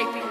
shaping